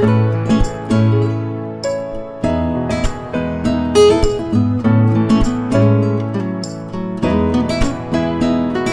Música